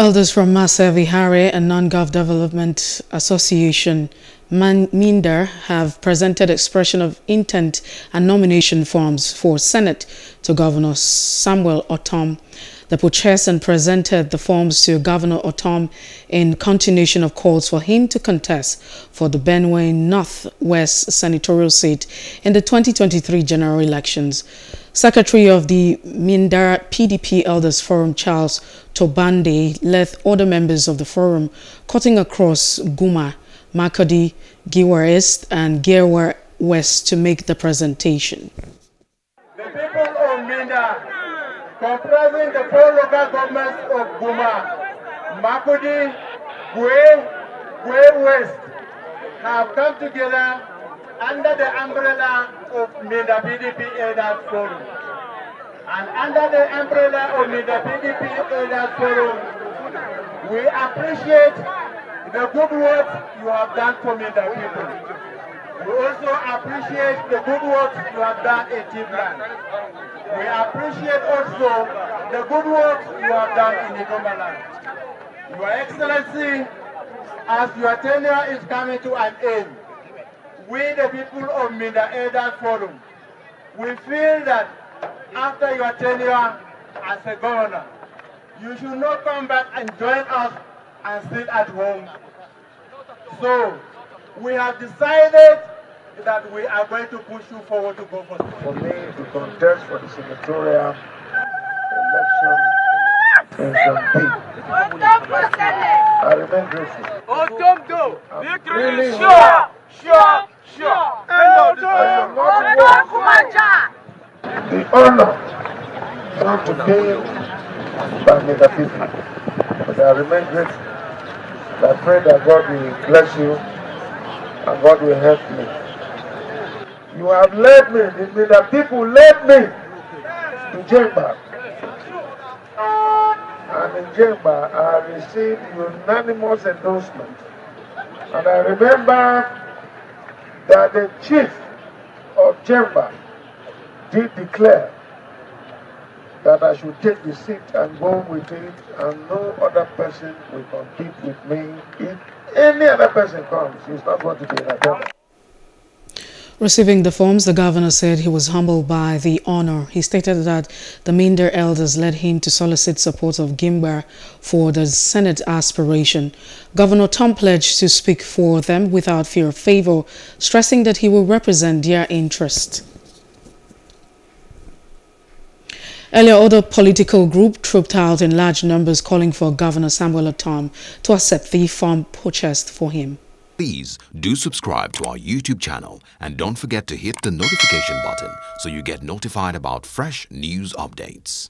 Elders from Masev Ihyarev and Nongov Development Association MINDA have presented expression of intent and nomination forms for Senate to Governor Samuel Ortom. The and presented the forms to Governor Ortom in continuation of calls for him to contest for the Benue Northwest senatorial seat in the 2023 general elections. Secretary of the MINDA PDP Elders Forum, Charles Tobande, led other members of the forum cutting across Guma, Makurdi, Gwer East, and Gwer West to make the presentation. The people of Minda, comprising the four local governments of Guma, Makurdi, Gwer, Gwer West, have come together under the umbrella of MINDA PDP Elders Forum. And under the umbrella of MINDA PDP Elders Forum, we appreciate the good work you have done for Minder people. We also appreciate the good work you have done in Tivland. We appreciate also the good work you have done in Igombaland. Your Excellency, as your tenure is coming to an end, we the people of Minder Elders Forum, we feel that after your tenure as a governor, you should not come back and join us and sit at home. So, we have decided that we are going to push you forward to go for For me to contest for the senatorial election in Zambi. I remain grateful. Otomdo, victory really sure, sure, sure. I am not the honor not to be by mega people, but I remain grateful. I pray that God will bless you and God will help me. You have led me. It means that people led me to Jemba. And in Jemba, I received unanimous endorsement. And I remember that the chief of Jemba did declare that I should take the seat and go with it, and no other person will compete with me. If any other person comes, he's not going to be in attendance. Receiving the forms, the governor said he was humbled by the honor. He stated that the MINDA elders led him to solicit support of Gimba for the Senate aspiration. Governor Ortom pledged to speak for them without fear of favor, stressing that he will represent their interest. Earlier, other political group trooped out in large numbers calling for Governor Samuel Ortom to accept the farm purchased for him. Please do subscribe to our YouTube channel and don't forget to hit the notification button so you get notified about fresh news updates.